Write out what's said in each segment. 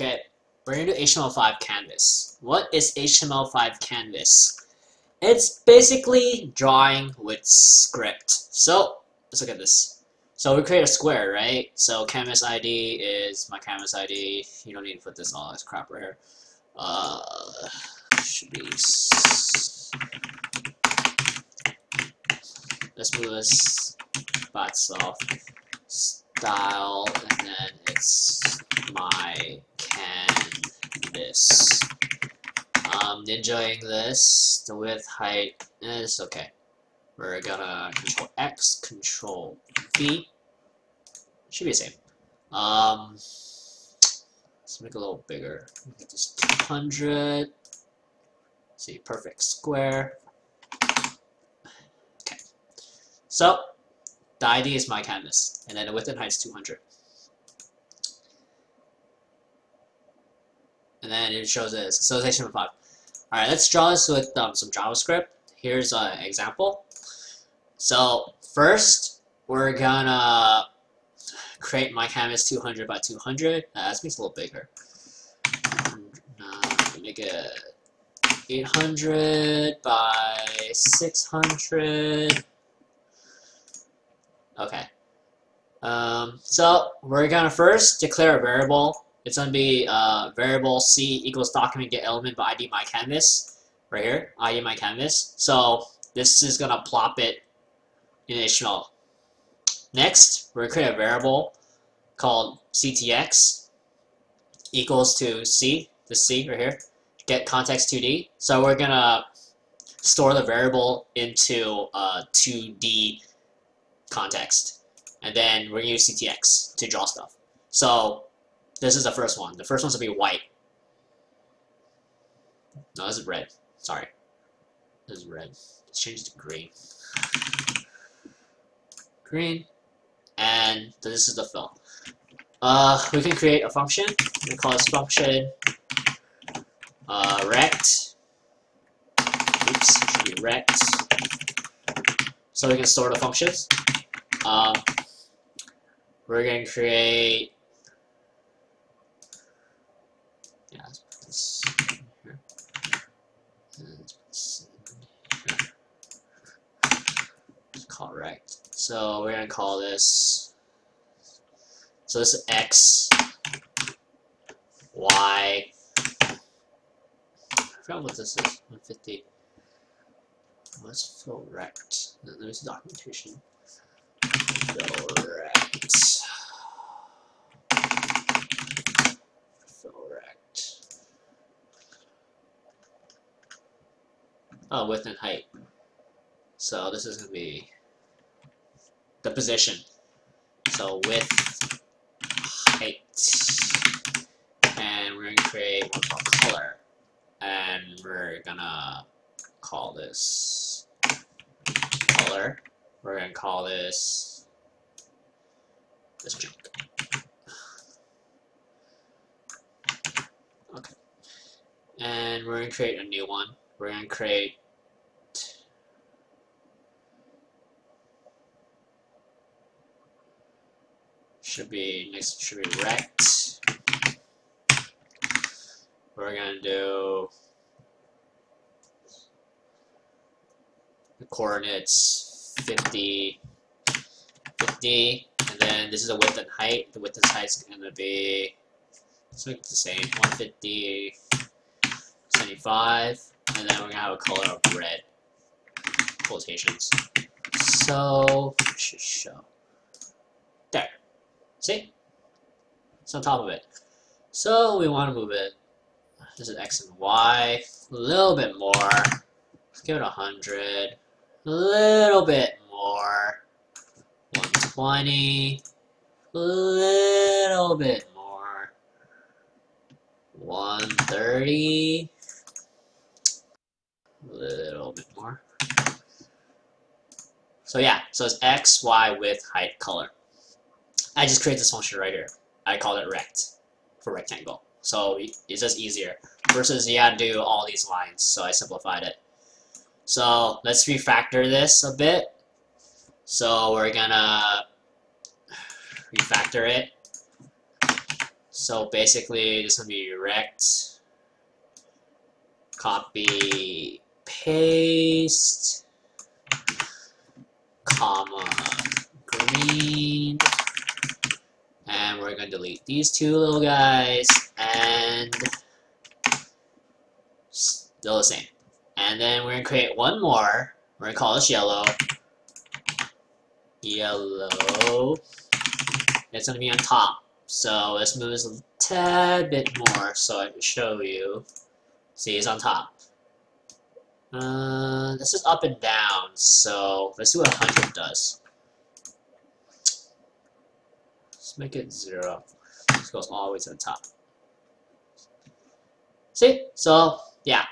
Okay, we're gonna do HTML5 canvas. What is HTML5 canvas? It's basically drawing with script. So let's look at this. So we create a square, right? So canvas ID is my canvas ID. You don't need to put this all this crap right here. Uh, should be. Let's move this by itself. Style, and then it's my canvas. I'm enjoying this. The width, height, is okay. We're gonna control X, control V. Should be the same. Um, let's make it a little bigger. Get this 200. See, perfect square. Okay. So, the ID is my canvas, and then the width and height is 200. And then it shows this. So it's HTML5. Alright, let's draw this with um, some JavaScript. Here's an example. So first, we're gonna create my canvas 200 by 200. Uh, this makes it a little bigger. Uh, make it 800 by 600. Okay. Um, so we're gonna first declare a variable. It's gonna be uh, variable c equals document get element by id my canvas right here id my canvas. So this is gonna plop it in HTML. Next, we're gonna create a variable called ctx equals to c the c right here get context 2d. So we're gonna store the variable into uh, 2D context. And then we're going to use CTX to draw stuff. So this is the first one. The first one's to be white. No, this is red. Sorry. This is red. Let's change to green. Green. And this is the fill. Uh, we can create a function. We call this function uh, rect. Oops, should be rect. So we can store the functions. Um, we're going to create. Yeah, let's put this here. This here. Let's call it rect. So we're to call this. So this is x, y. I forgot what this is. 150. Let's fill rect. There's documentation. Fill rect. Fill rect. Oh, width and height. So this is going to be the position. So width, height, and we're going to create one called color. And we're going to call this color. We're going to call this this junk. Okay. And we're going to create a new one. We're going to create should be next should be rect. We're to do the coordinates 50, 50, and then this is the width and height. The width and height is to be, let's make it the same, 150, 75, and then we're to have a color of red, quotations. So, should show. See? It's on top of it. So, we want to move it. This is X and Y. A little bit more. Let's give it 100. A little bit more. 120. A little bit more. 130. A little bit more. So yeah, so it's X, Y, width, height, color. I just create this function right here. I call it rect for rectangle. So it's just easier. Versus you had to do all these lines, so I simplified it. So let's refactor this a bit. So we're gonna refactor it. So basically, this will be rect, copy, paste, comma, green, and we're going to delete these two little guys, and still the same. And then we're going to create one more, we're going to call this yellow, yellow, it's going to be on top. So let's move this a tad bit more so I can show you. See, it's on top. Uh, this is up and down, so let's see what 100 does. Let's make it 0. This goes all the way to the top. See? So, yeah.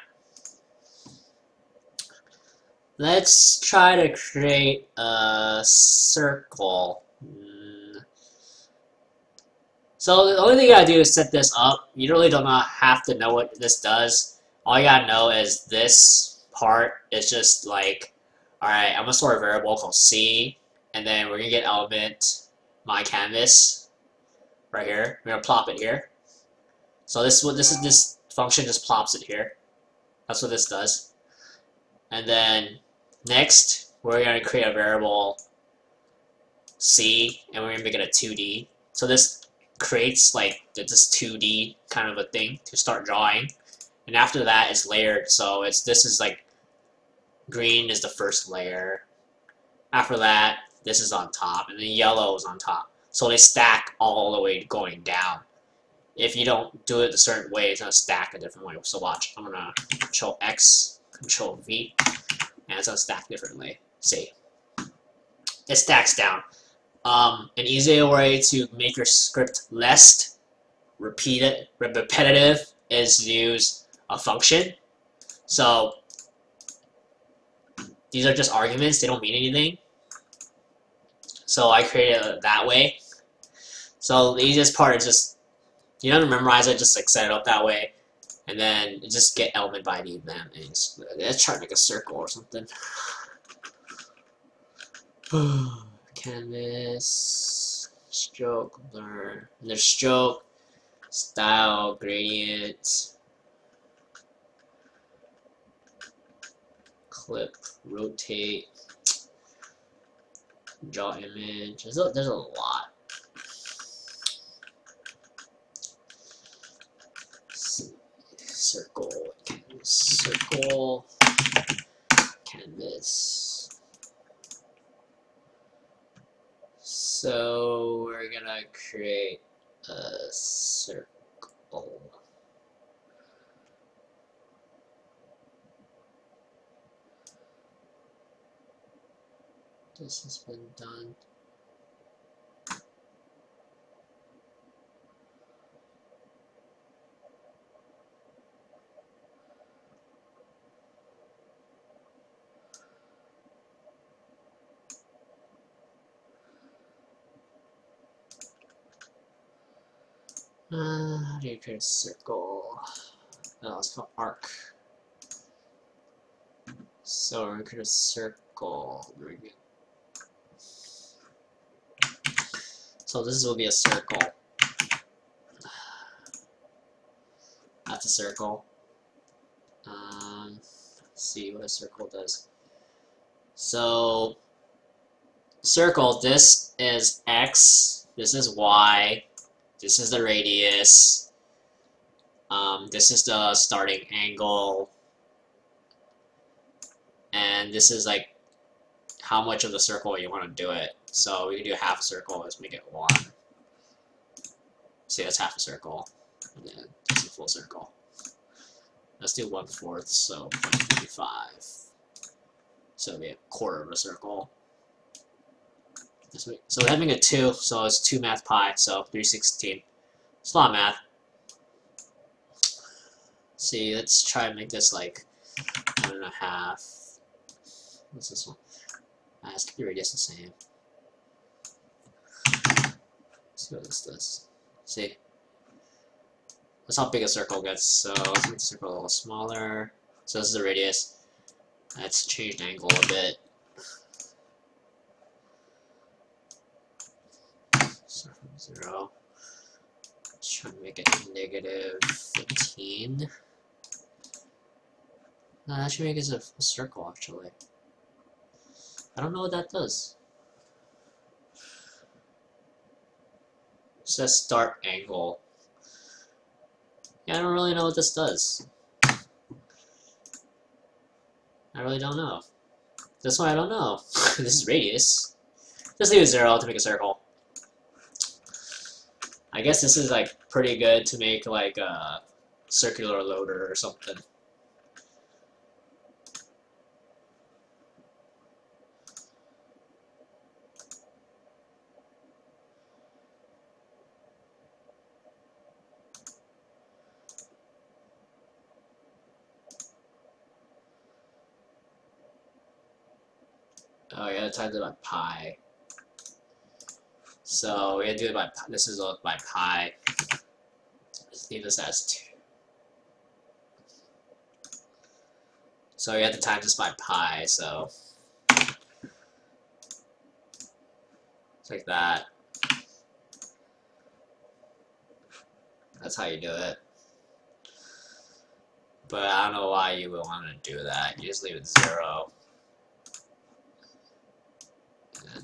Let's try to create a circle. Hmm. So the only thing you gotta do is set this up. You really don't have to know what this does. All you gotta know is this part is just like, alright, I'm gonna store a variable called C, and then we're gonna get element my canvas right here. We're gonna plop it here. So this what this is this function just plops it here. That's what this does. And then next we're gonna create a variable C and we're gonna make it a 2D. So this creates like this 2D kind of a thing to start drawing. And after that, it's layered. So it's this is like green is the first layer. After that, this is on top, and the yellow is on top. So they stack all the way going down. If you don't do it a certain way, it's gonna stack a different way. So watch, I'm gonna Control X, Control V, and it's gonna stack differently. See, it stacks down. Um, an easier way to make your script less repeated, repetitive is to use a function. So these are just arguments, they don't mean anything. So I created it that way. So the easiest part is just, you don't memorize it, just like set it up that way. And then just get element by ID them. And just, try to make a circle or something. canvas, stroke, blur, and there's stroke, style, gradient, clip, rotate, draw image. There's a, there's a lot. Circle, canvas, circle, canvas. So we're gonna create a circle. This has been done. Uh, how do you create a circle? It's called arc. So gonna create a circle. So this will be a circle. That's a circle. Um, let's see what a circle does. So, circle, this is x, this is y, this is the radius. Um, this is the starting angle. And this is like how much of the circle you want to do it. So we can do half a circle, let's make it one. See, that's half a circle. And then it's a full circle. Let's do one fourth, so 55. So it'll be a quarter of a circle. So we're having a 2, so it's 2 math pi, so 316. It's a lot of math. see, let's try and make this like one and a half. What's this one? Ah, let's the radius the same. Let's see what this does. See? That's how big a circle gets, so let's make the circle a little smaller. So this is the radius. Let's change angle a bit. Start from zero. Let's try to make it negative 15. No, that should make it a, a circle, actually. I don't know what that does. It says start angle. Yeah, I don't really know what this does. I really don't know. That's why I don't know. this is radius. Just leave it zero to make a circle. I guess this is like pretty good to make like a circular loader or something. Oh, yeah, times it by pi. So we gotta do it by this is all by pi. Let's leave this as two. So we have to times this by pi, so like that. That's how you do it. But I don't know why you would want to do that. You just leave it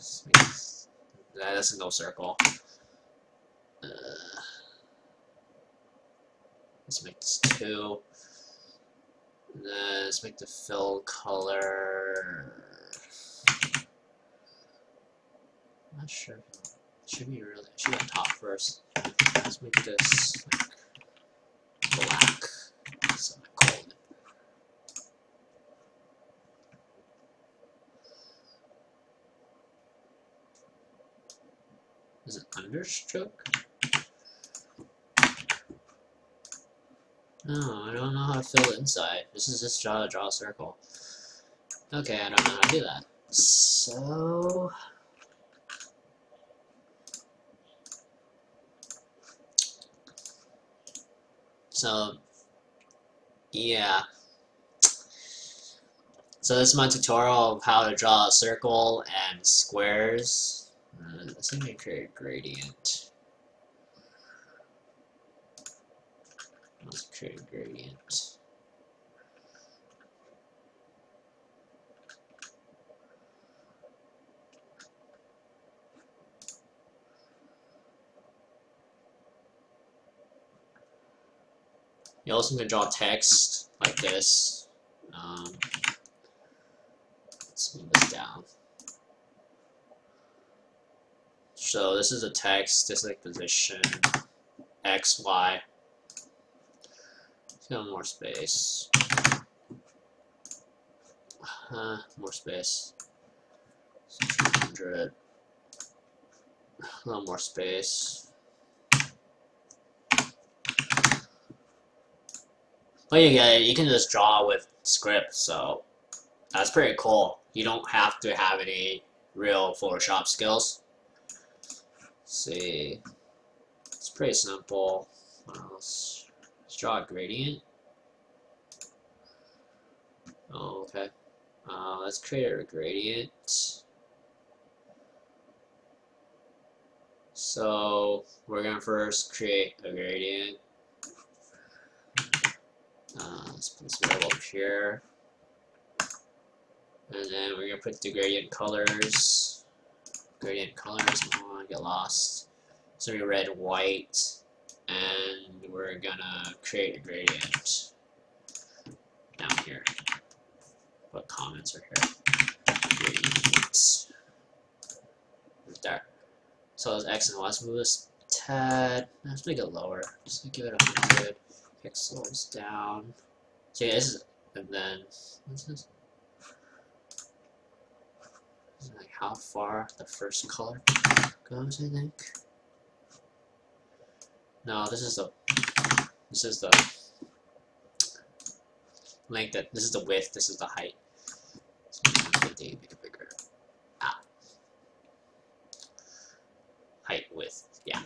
zero. That is no circle. Uh, let's make this two. let's make the fill color. I'm not sure. should be really. Should be on top first. Let's make this like, black. So Is it understroke? No, I don't know how to fill it inside. This is just draw, draw a circle. Okay, I don't know how to do that. So... So, yeah. So this is my tutorial of how to draw a circle and squares. Let's see create a gradient. Let's create a gradient. You also can draw text like this. Um, let's move this down. So this is a text, this is like position, X, Y. Go more space. Uh, more space. 200. A little more space. But you get it, you can just draw with script, so that's pretty cool. You don't have to have any real Photoshop skills see. It's pretty simple. Let's, let's draw a gradient. Oh, okay. Uh, let's create a gradient. So we're gonna first create a gradient. Uh, let's put this variable up here. And then we're gonna put the gradient colors. Gradient colors get lost. So we red, white, and we're gonna create a gradient down here. What comments are here? Gradients. There. So those X and Y. Move this tad. Let's make it lower. Just give it a hundred pixels down. So yeah, this is, and then what's this? Like how far the first color goes, I think. No, this is the this is the length that this is the width, this is the height. So make it bigger. Ah. Height, width, yeah.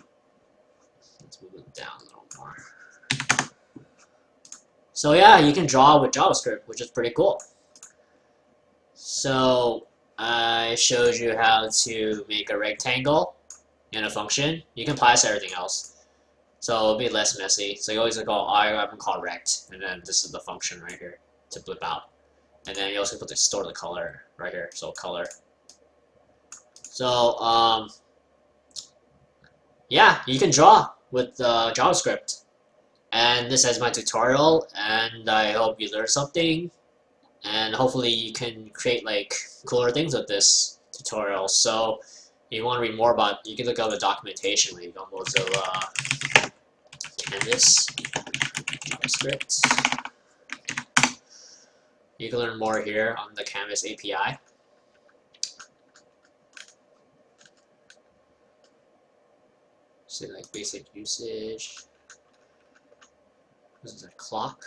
Let's move it down a little more. So yeah, you can draw with JavaScript, which is pretty cool. So I showed you how to make a rectangle in a function. You can to everything else. So it'll be less messy. So you always go, oh, I am call rect, and then this is the function right here to blip out. And then you also put the store the color right here, so color. So, um, yeah, you can draw with uh, JavaScript. And this is my tutorial, and I hope you learned something. And hopefully you can create like cooler things with this tutorial. So, if you want to read more about you can look up the documentation link on Mozilla uh, Canvas JavaScript. You can learn more here on the Canvas API. See like basic usage. This is a clock.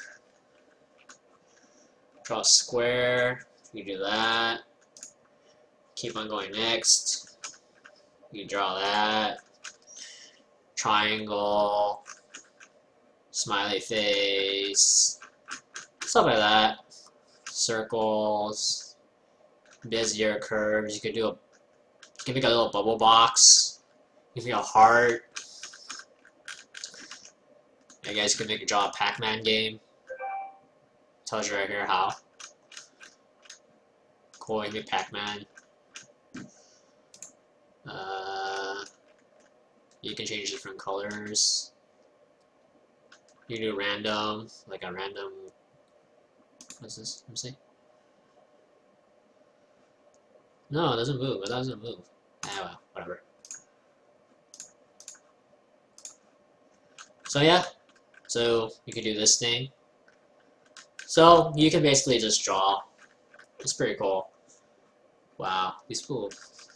Draw a square. You do that. Keep on going next. You draw that. Triangle. Smiley face. Stuff like that circles, Bezier curves. You could do a, you can make a little bubble box. You can make a heart. I guess you can make a draw a Pac-Man game. Tells you right here how. Cool, you make Pac-Man. Uh, you can change different colors. You can do random, like a random What's this? Let me see. No, it doesn't move. It doesn't move. Ah, well, whatever. So yeah, so you can do this thing. So you can basically just draw. It's pretty cool. Wow, these people,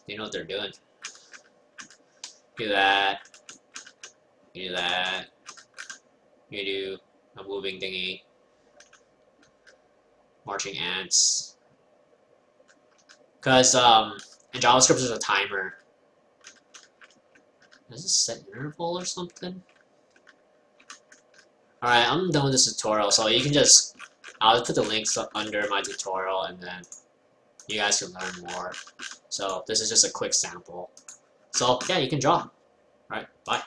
they know what they're doing. Do that. Do that. You do a moving thingy marching ants. Because um, in JavaScript there's a timer. Is this set interval or something? Alright, I'm done with this tutorial, so you can just, I'll put the links under my tutorial and then you guys can learn more. So this is just a quick sample. So yeah, you can draw. Alright, bye.